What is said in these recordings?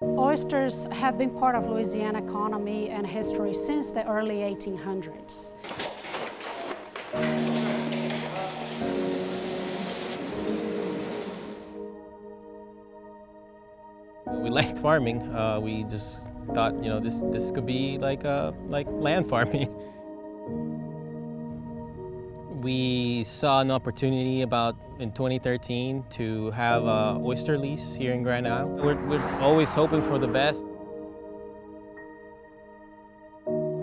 Oysters have been part of Louisiana economy and history since the early 1800s. We liked farming. Uh, we just thought, you know, this this could be like uh, like land farming. we saw an opportunity about in 2013 to have a oyster lease here in Grand Isle. We're, we're always hoping for the best.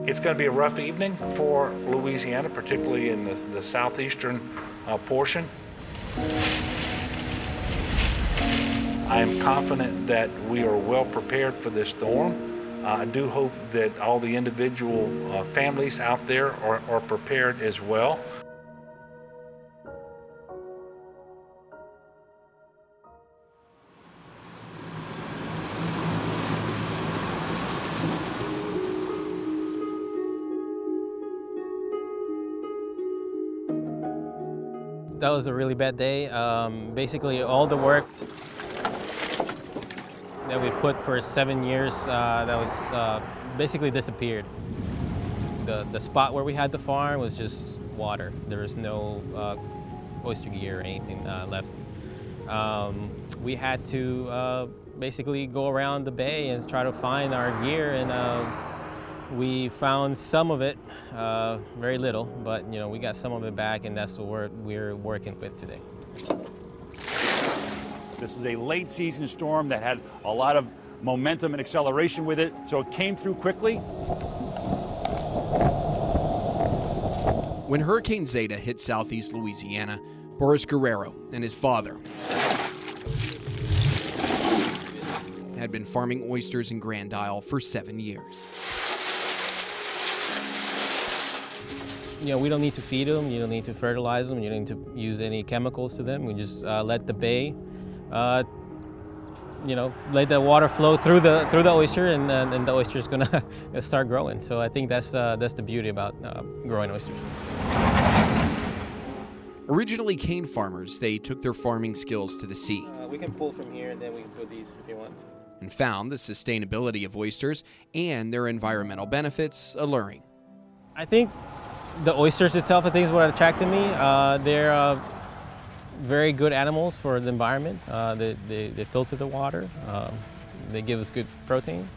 It's going to be a rough evening for Louisiana, particularly in the, the southeastern uh, portion. I am confident that we are well prepared for this storm. Uh, I do hope that all the individual uh, families out there are, are prepared as well. That was a really bad day. Um, basically, all the work that we put for seven years, uh, that was uh, basically disappeared. The, the spot where we had the farm was just water. There was no uh, oyster gear or anything uh, left. Um, we had to uh, basically go around the bay and try to find our gear and uh, we found some of it, uh, very little, but you know we got some of it back, and that's what we're, we're working with today. This is a late season storm that had a lot of momentum and acceleration with it, so it came through quickly. When Hurricane Zeta hit southeast Louisiana, Boris Guerrero and his father had been farming oysters in Grand Isle for seven years. You know, we don't need to feed them, you don't need to fertilize them, you don't need to use any chemicals to them. We just uh, let the bay, uh, you know, let the water flow through the through the oyster, and, uh, and the oyster is gonna start growing. So I think that's uh, that's the beauty about uh, growing oysters. Originally cane farmers, they took their farming skills to the sea. Uh, we can pull from here, and then we can put these if you want. And found the sustainability of oysters and their environmental benefits alluring. I think the oysters itself, I think, is what attracted me. Uh, they're uh, very good animals for the environment. Uh, they, they, they, filter the water. Um, they give us good protein.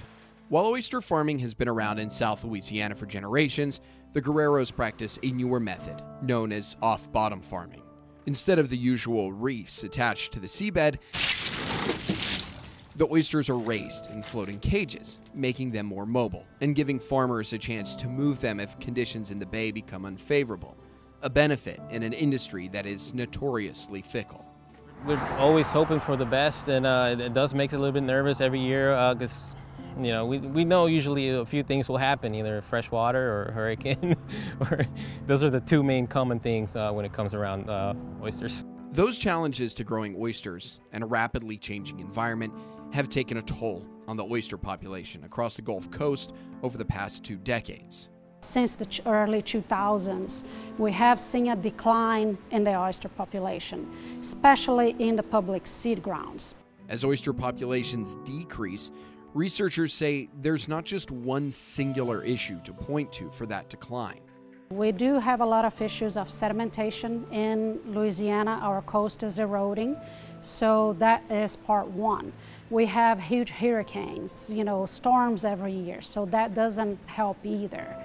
While oyster farming has been around in South Louisiana for generations, the Guerreros practice a newer method known as off-bottom farming. Instead of the usual reefs attached to the seabed, the oysters are raised in floating cages, making them more mobile and giving farmers a chance to move them if conditions in the bay become unfavorable. A benefit in an industry that is notoriously fickle. We're always hoping for the best, and uh, it does make us a little bit nervous every year because uh, you know, we, we know usually a few things will happen, either fresh water or hurricane. or those are the two main common things uh, when it comes around uh, oysters. Those challenges to growing oysters and a rapidly changing environment have taken a toll on the oyster population across the Gulf Coast over the past two decades. Since the early 2000s, we have seen a decline in the oyster population, especially in the public seed grounds. As oyster populations decrease, researchers say there's not just one singular issue to point to for that decline. We do have a lot of issues of sedimentation in Louisiana. Our coast is eroding, so that is part one. We have huge hurricanes, you know, storms every year, so that doesn't help either.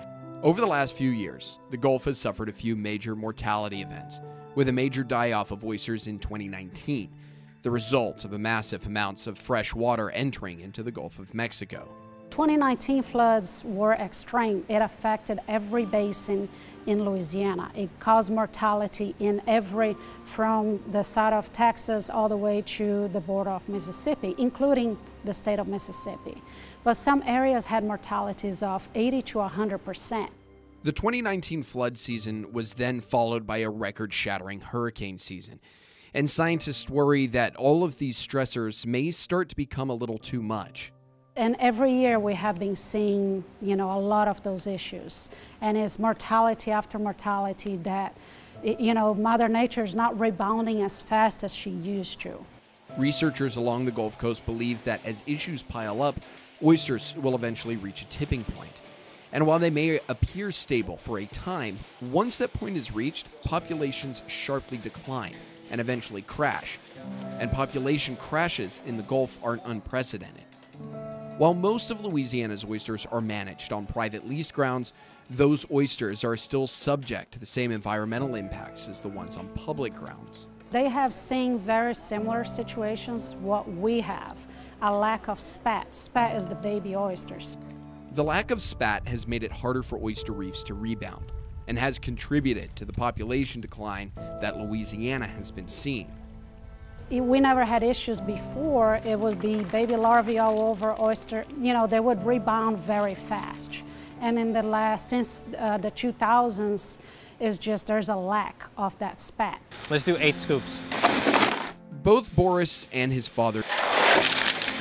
Over the last few years, the Gulf has suffered a few major mortality events, with a major die-off of oysters in 2019, the result of a massive amounts of fresh water entering into the Gulf of Mexico. 2019 floods were extreme. It affected every basin in Louisiana. It caused mortality in every, from the side of Texas all the way to the border of Mississippi, including the state of Mississippi. But some areas had mortalities of 80 to 100 percent. The 2019 flood season was then followed by a record shattering hurricane season. And scientists worry that all of these stressors may start to become a little too much. And every year we have been seeing, you know, a lot of those issues. And it's mortality after mortality that, you know, Mother Nature is not rebounding as fast as she used to. Researchers along the Gulf Coast believe that as issues pile up, oysters will eventually reach a tipping. And while they may appear stable for a time, once that point is reached, populations sharply decline and eventually crash. And population crashes in the Gulf aren't unprecedented. While most of Louisiana's oysters are managed on private leased grounds, those oysters are still subject to the same environmental impacts as the ones on public grounds. They have seen very similar situations what we have, a lack of spat. Spat is the baby oysters. The lack of spat has made it harder for oyster reefs to rebound and has contributed to the population decline that Louisiana has been seeing. We never had issues before. It would be baby larvae all over oyster. You know, they would rebound very fast. And in the last, since uh, the 2000s, is just there's a lack of that spat. Let's do eight scoops. Both Boris and his father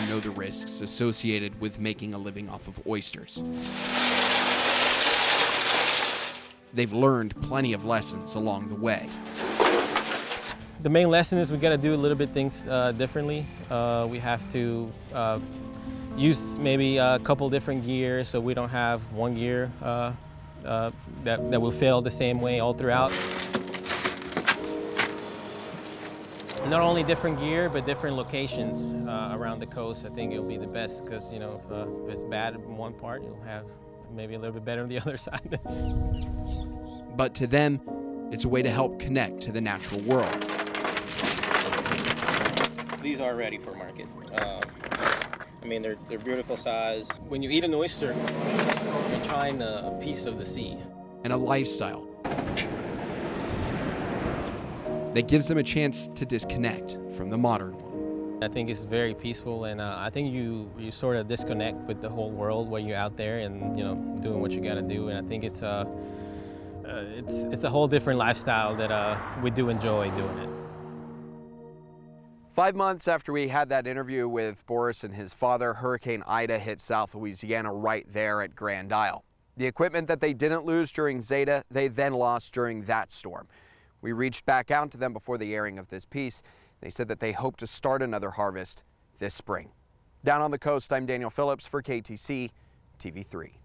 know the risks associated with making a living off of oysters. They've learned plenty of lessons along the way. The main lesson is we got to do a little bit things uh, differently. Uh, we have to uh, use maybe a couple different gears so we don't have one gear uh, uh, that, that will fail the same way all throughout. Not only different gear, but different locations uh, around the coast. I think it'll be the best because, you know, if, if it's bad in one part, you'll have maybe a little bit better on the other side. but to them, it's a way to help connect to the natural world. These are ready for market. Uh, I mean, they're, they're beautiful size. When you eat an oyster, you're trying a piece of the sea. And a lifestyle that gives them a chance to disconnect from the modern one. I think it's very peaceful, and uh, I think you you sort of disconnect with the whole world when you're out there and you know doing what you got to do. And I think it's a uh, uh, it's it's a whole different lifestyle that uh, we do enjoy doing it. Five months after we had that interview with Boris and his father, Hurricane Ida hit South Louisiana right there at Grand Isle. The equipment that they didn't lose during Zeta, they then lost during that storm. We reached back out to them before the airing of this piece. They said that they hope to start another harvest this spring. Down on the coast, I'm Daniel Phillips for KATC TV3.